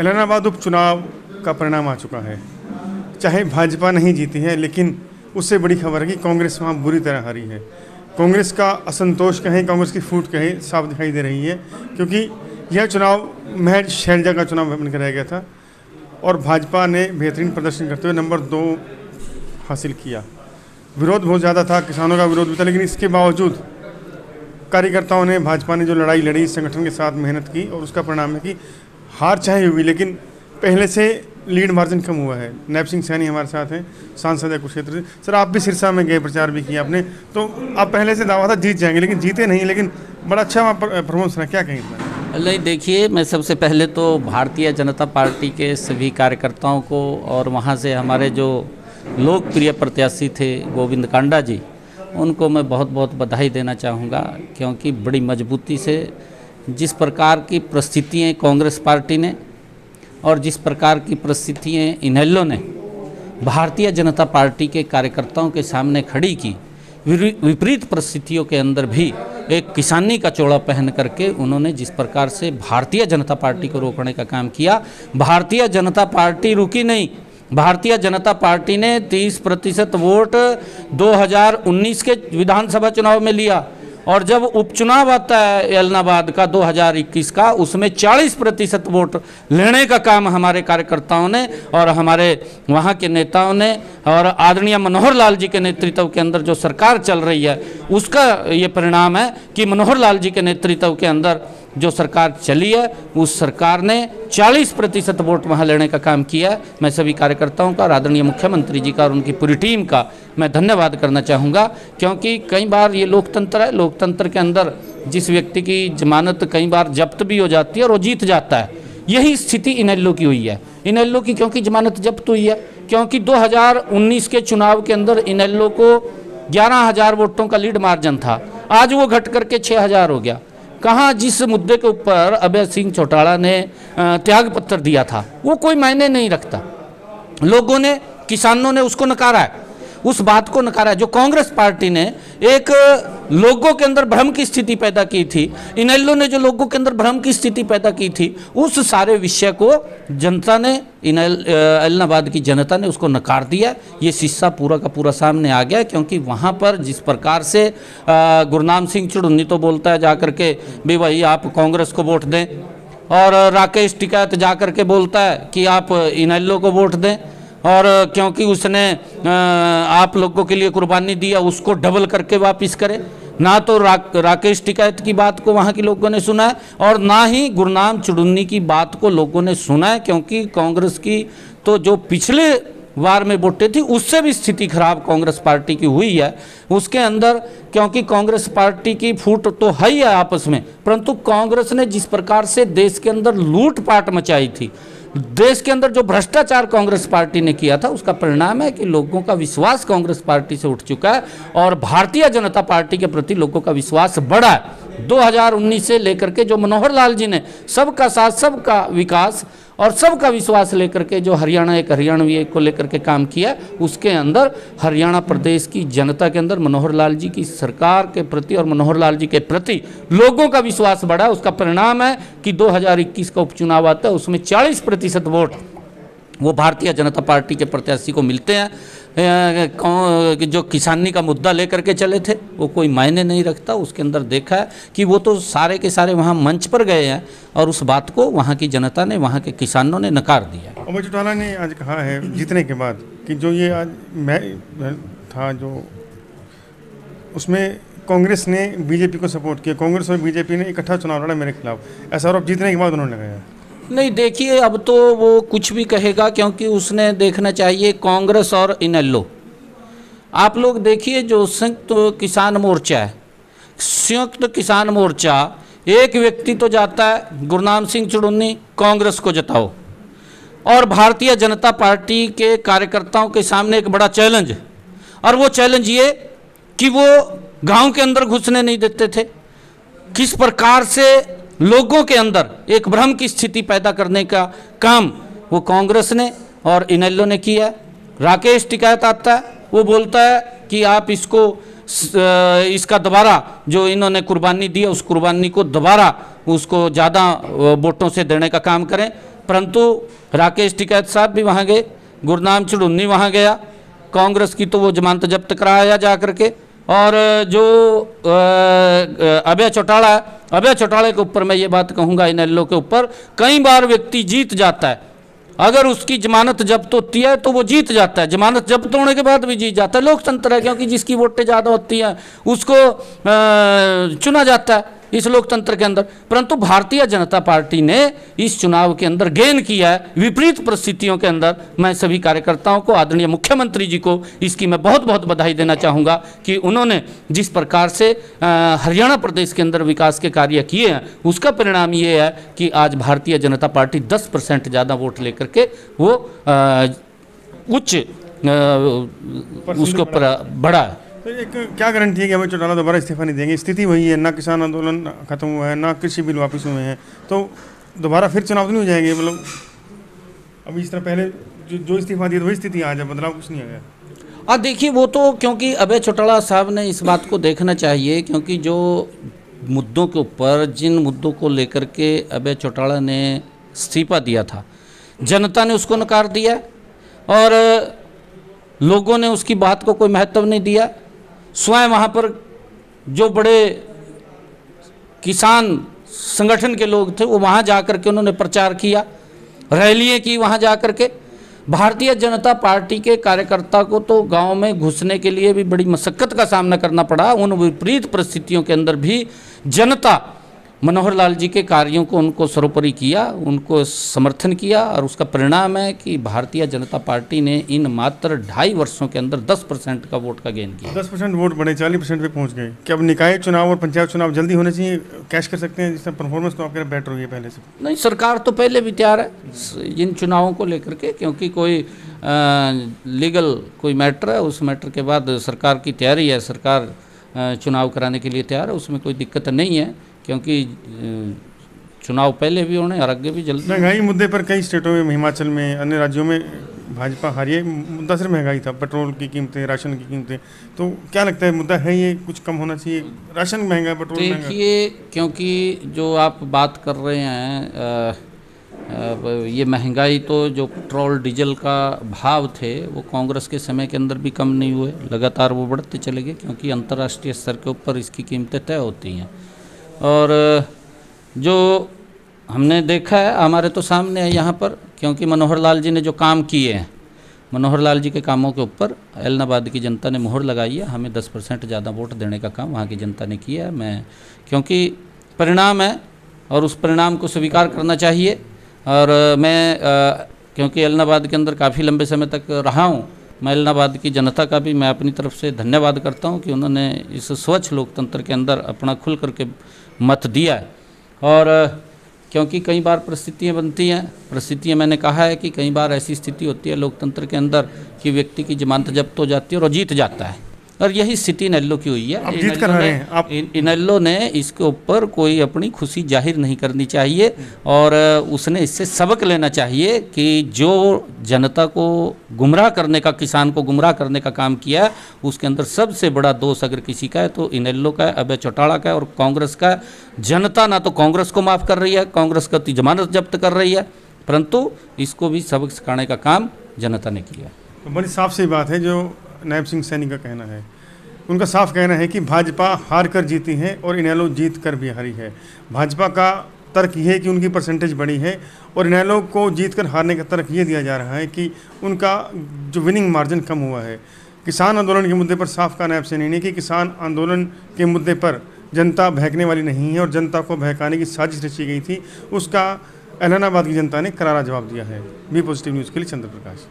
इलाहाबाद उपचुनाव का परिणाम आ चुका है। चाहे भाजपा नहीं जीती है, लेकिन उससे बड़ी खबर है कि कांग्रेस वहाँ बुरी तरह हारी है। कांग्रेस का असंतोष कहें, कांग्रेस की फूट कहें, साफ़ दिखाई दे रही है, क्योंकि यह चुनाव महज शैलजा का चुनाव बनकर रह गया था और भाजपा ने बेहतरीन प्रदर्शन करते हुए नंबर दो हासिल किया। विरोध बहुत ज़्यादा था, किसानों का विरोध भी था, लेकिन इसके बावजूद कार्यकर्ताओं ने भाजपा ने जो लड़ाई लड़ी, संगठन के साथ मेहनत की और उसका परिणाम है कि हार चाहे हुई लेकिन पहले से लीड मार्जिन कम हुआ है। नैब सिंह सैनी हमारे साथ हैं, सांसद है कुरुक्षेत्र से। सर, आप भी सिरसा में गए, प्रचार भी किया आपने। तो आप पहले से दावा था जीत जाएँगे, लेकिन जीते नहीं, लेकिन बड़ा अच्छा वहाँ परफॉर्मेंस रहा। क्या कहें नहीं, देखिए, मैं सबसे पहले तो भारतीय जनता पार्टी के सभी कार्यकर्ताओं को और वहाँ से हमारे जो लोकप्रिय प्रत्याशी थे, गोविंद कांडा जी, उनको मैं बहुत बहुत बधाई देना चाहूँगा, क्योंकि बड़ी मजबूती से जिस प्रकार की परिस्थितियाँ कांग्रेस पार्टी ने और जिस प्रकार की परिस्थितियाँ इनेलो ने भारतीय जनता पार्टी के कार्यकर्ताओं के सामने खड़ी की विपरीत परिस्थितियों के अंदर भी एक किसानी का चोड़ा पहन करके उन्होंने जिस प्रकार से भारतीय जनता पार्टी को रोकने का काम किया। भारतीय जनता पार्टी रुकी नहीं। भारतीय जनता पार्टी ने 30 प्रतिशत वोट 2019 के विधानसभा चुनाव में लिया। और जब उपचुनाव आता है एलनाबाद का 2021 का, उसमें 40 प्रतिशत वोट लेने का काम हमारे कार्यकर्ताओं ने और हमारे वहाँ के नेताओं ने और आदरणीय मनोहर लाल जी के नेतृत्व के अंदर जो सरकार चल रही है, उसका ये परिणाम है कि मनोहर लाल जी के नेतृत्व के अंदर जो सरकार चली है, उस सरकार ने 40 प्रतिशत वोट वहाँ लेने का काम किया है। मैं सभी कार्यकर्ताओं का, आदरणीय मुख्यमंत्री जी का और उनकी पूरी टीम का मैं धन्यवाद करना चाहूँगा, क्योंकि कई बार ये लोकतंत्र है, लोकतंत्र के अंदर जिस व्यक्ति की जमानत कई बार जब्त भी हो जाती है और वो जीत जाता है। यही स्थिति इनेलो की हुई है। इनेलो की क्योंकि जमानत जब्त हुई है? क्योंकि 2019 के चुनाव के अंदर इनेलो को 11000 वोटों का लीड मार्जिन था। आज वो घट करके 6000 हो गया। कहाँ जिस मुद्दे के ऊपर अभय सिंह चौटाला ने त्याग पत्र दिया था, वो कोई मायने नहीं रखता। लोगों ने, किसानों ने उसको नकारा है। उस बात को नकारा जो कांग्रेस पार्टी ने एक लोगों के अंदर भ्रम की स्थिति पैदा की थी, इनेलो ने जो लोगों के अंदर भ्रम की स्थिति पैदा की थी, उस सारे विषय को जनता ने इन इलाहाबाद की जनता ने उसको नकार दिया। ये शिस्सा पूरा का पूरा सामने आ गया, क्योंकि वहाँ पर जिस प्रकार से गुरनाम सिंह चुड़न्नी तो बोलता है जाकर के, भी भाई आप कांग्रेस को वोट दें। और राकेश टिकैत जा करके बोलता है कि आप इनेलो को वोट दें। और क्योंकि उसने आप लोगों के लिए कुर्बानी दिया उसको डबल करके वापस करे। ना तो रा, राकेश टिकैत की बात को वहाँ के लोगों ने सुना है और ना ही गुरनाम चुड़ुन्नी की बात को लोगों ने सुना है क्योंकि कांग्रेस की तो जो पिछले वार में वोटें थी उससे भी स्थिति खराब कांग्रेस पार्टी की हुई है। उसके अंदर क्योंकि कांग्रेस पार्टी की फूट तो है ही है आपस में परंतु कांग्रेस ने जिस प्रकार से देश के अंदर लूटपाट मचाई थी देश के अंदर जो भ्रष्टाचार कांग्रेस पार्टी ने किया था, उसका परिणाम है कि लोगों का विश्वास कांग्रेस पार्टी से उठ चुका है और भारतीय जनता पार्टी के प्रति लोगों का विश्वास बढ़ा है। 2019 से लेकर के जो मनोहर लाल जी ने सबका साथ, सबका विकास और सबका विश्वास लेकर के जो हरियाणा, एक हरियाणवी को लेकर के काम किया, उसके अंदर हरियाणा प्रदेश की जनता के अंदर मनोहर लाल जी की सरकार के प्रति और मनोहर लाल जी के प्रति लोगों का विश्वास बढ़ा। उसका परिणाम है कि 2021 का उपचुनाव आता है, उसमें 40 प्रतिशत वोट वो भारतीय जनता पार्टी के प्रत्याशी को मिलते हैं जो किसानी का मुद्दा लेकर के चले थे, वो कोई मायने नहीं रखता। उसके अंदर देखा है कि वो तो सारे के सारे वहाँ मंच पर गए हैं और उस बात को वहाँ की जनता ने, वहाँ के किसानों ने नकार दिया अमर चौटाला ने आज कहा है, जीतने के बाद, कि जो ये आज मैं था जो, उसमें कांग्रेस ने बीजेपी को सपोर्ट किया। कांग्रेस और बीजेपी ने इकट्ठा चुनाव लड़ा मेरे खिलाफ। ऐसा आरोप जीतने के बाद उन्होंने लगाया नहीं, देखिए, अब तो वो कुछ भी कहेगा क्योंकि उसने देखना चाहिए कांग्रेस और इनेलो। आप लोग देखिए जो संयुक्त तो किसान मोर्चा है। संयुक्त तो किसान मोर्चा, एक व्यक्ति तो जाता है, गुरनाम सिंह चुड़न्नी, कांग्रेस को जताओ। और भारतीय जनता पार्टी के कार्यकर्ताओं के सामने एक बड़ा चैलेंज। और वो चैलेंज ये कि वो गाँव के अंदर घुसने नहीं देते थे। किस प्रकार से लोगों के अंदर एक भ्रम की स्थिति पैदा करने का काम वो कांग्रेस ने और इनेलो ने किया है। राकेश टिकायत आता है, वो बोलता है कि आप इसको इसका दोबारा जो इन्होंने कुर्बानी दी उस कुर्बानी को दोबारा उसको ज़्यादा वोटों से देने का काम करें। परंतु राकेश टिकैत साहब भी वहाँ गए, गुरनाम चढ़ुन्नी वहाँ गया। कांग्रेस की तो वो जमानत जब्त कराया जा करके और जो अभय चौटाला है अभय चौटाले के ऊपर मैं ये बात कहूँगा, इन एल के ऊपर, कई बार व्यक्ति जीत जाता है। अगर उसकी जमानत जब्त होती है तो वो जीत जाता है। जमानत जब्त होने के बाद भी जीत जाता है। लोकतंत्र है, क्योंकि जिसकी वोटें ज़्यादा होती हैं, उसको चुना जाता है। इस लोकतंत्र के अंदर। परंतु भारतीय जनता पार्टी ने इस चुनाव के अंदर गेन किया है विपरीत परिस्थितियों के अंदर। मैं सभी कार्यकर्ताओं को आदरणीय मुख्यमंत्री जी को इसकी मैं बहुत बहुत बधाई देना चाहूँगा कि उन्होंने जिस प्रकार से हरियाणा प्रदेश के अंदर विकास के कार्य किए हैं उसका परिणाम ये है कि आज भारतीय जनता पार्टी 10 परसेंट ज़्यादा वोट लेकर के वो उच्च उसके बढ़ा है। तो एक क्या गारंटी है? कि अभय चौटाला दोबारा इस्तीफा नहीं देंगे। स्थिति वही है, ना किसान आंदोलन खत्म हुआ है, ना कृषि बिल वापस हुए हैं। तो दोबारा फिर चुनाव तो नहीं हो जाएँगे मतलब अभी इस तरह पहले जो जो इस्तीफा दिया वही स्थिति आज है, बदलाव कुछ नहीं आया। और देखिए, वो तो क्योंकि अभय चौटाला साहब ने इस बात को देखना चाहिए, क्योंकि जो मुद्दों के ऊपर, जिन मुद्दों को लेकर के अभय चौटाला ने इस्तीफा दिया था, जनता ने उसको नकार दिया, और लोगों ने उसकी बात को कोई महत्व नहीं दिया। स्वयं वहाँ पर जो बड़े किसान संगठन के लोग थे, वो वहाँ जा कर के उन्होंने प्रचार किया, रैलियाँ की वहाँ जा कर के। भारतीय जनता पार्टी के कार्यकर्ता को तो गाँव में घुसने के लिए भी बड़ी मशक्क़त का सामना करना पड़ा, उन विपरीत परिस्थितियों के अंदर भी जनता मनोहर लाल जी के कार्यों को उनको सर्वोपरि किया उनको समर्थन किया और उसका परिणाम है कि भारतीय जनता पार्टी ने इन मात्र ढाई वर्षों के अंदर 10 परसेंट का वोट का गेन किया। दस परसेंट वोट बढ़े चालीस परसेंट पे पहुँच गए। क्या अब निकाय चुनाव और पंचायत चुनाव जल्दी होने चाहिए? कैश कर सकते हैं जिससे परफॉर्मेंस तो आपके बेटर हुई है पहले से। नहीं सरकार तो पहले भी तैयार है इन चुनावों को लेकर के क्योंकि कोई लीगल कोई मैटर है उस मैटर के बाद सरकार की तैयारी है। सरकार चुनाव कराने के लिए तैयार है उसमें कोई दिक्कत नहीं है। क्योंकि चुनाव पहले भी होने और आगे भी जल्दी महँगाई मुद्दे पर कई स्टेटों में हिमाचल में अन्य राज्यों में भाजपा हारी है। मुद्दा सिर्फ़ महँगाई था पेट्रोल की कीमतें राशन की कीमतें। तो क्या लगता है मुद्दा है ये कुछ कम होना चाहिए? राशन महँगा है पेट्रोल देखिए क्योंकि जो आप बात कर रहे हैं ये महँगाई तो जो पेट्रोल डीजल का भाव थे वो कांग्रेस के समय के अंदर भी कम नहीं हुए। लगातार वो बढ़ते चले गए क्योंकि अंतर्राष्ट्रीय स्तर के ऊपर इसकी कीमतें तय होती हैं। और जो हमने देखा है हमारे तो सामने है यहाँ पर क्योंकि मनोहर लाल जी ने जो काम किए हैं मनोहर लाल जी के कामों के ऊपर एलनाबाद की जनता ने मोहर लगाई है हमें 10 परसेंट ज़्यादा वोट देने का काम वहाँ की जनता ने किया है मैं क्योंकि परिणाम है और उस परिणाम को स्वीकार करना चाहिए और मैं अ, क्योंकि एलनाबाद के अंदर काफ़ी लंबे समय तक रहा हूँ मैं एलनाबाद की जनता का भी मैं अपनी तरफ़ से धन्यवाद करता हूँ कि उन्होंने इस स्वच्छ लोकतंत्र के अंदर अपना खुल करके मत दिया है। और क्योंकि कई बार परिस्थितियाँ बनती हैं, परिस्थितियाँ मैंने कहा है कि कई बार ऐसी स्थिति होती है लोकतंत्र के अंदर कि व्यक्ति की जमानत जब्त हो जाती है और जीत जाता है। और यही स्थिति इनेलो की हुई है। आप जीत कर रहे ने- हैं, आप- इन- इनेलो ने इसके ऊपर कोई अपनी खुशी ज़ाहिर नहीं करनी चाहिए और उसने इससे सबक लेना चाहिए कि जो जनता को गुमराह करने का किसान को गुमराह करने का काम किया है उसके अंदर सबसे बड़ा दोष अगर किसी का है तो इनेलो का है अभय चौटाला का है और कांग्रेस का जनता ना तो कांग्रेस को माफ़ कर रही है कांग्रेस का जमानत जब्त कर रही है परंतु इसको भी सबक सिखाने का काम जनता ने किया तो बड़ी साफ़ सी बात है जो नायब सिंह सैनी का कहना है। उनका साफ़ कहना है कि भाजपा हार कर जीती है और इनेलो जीत कर भी हारी है। भाजपा का तर्क ये है कि उनकी परसेंटेज बढ़ी है और इनेलो को जीत कर हारने का तर्क ये दिया जा रहा है कि उनका जो विनिंग मार्जिन कम हुआ है। किसान आंदोलन के मुद्दे पर साफ़ कहना नायब सैनी ने कि किसान आंदोलन के मुद्दे पर जनता बहकने वाली नहीं है और जनता को बहकाने की साजिश रची गई थी। उसका एलनाबाद की जनता ने करारा जवाब दिया है। बी पॉजिटिव न्यूज़ के लिए चंद्र प्रकाश